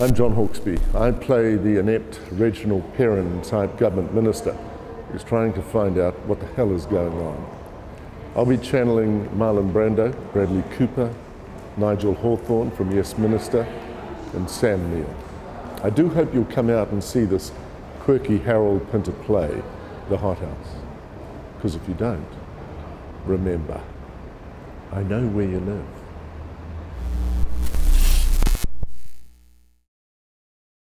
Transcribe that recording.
I'm John Hawkesby. I play the inept Reginald Perrin type government minister who's trying to find out what the hell is going on. I'll be channeling Marlon Brando, Bradley Cooper, Nigel Hawthorne from Yes Minister, and Sam Neill. I do hope you'll come out and see this quirky Harold Pinter play, The Hothouse. Because if you don't, remember, I know where you live.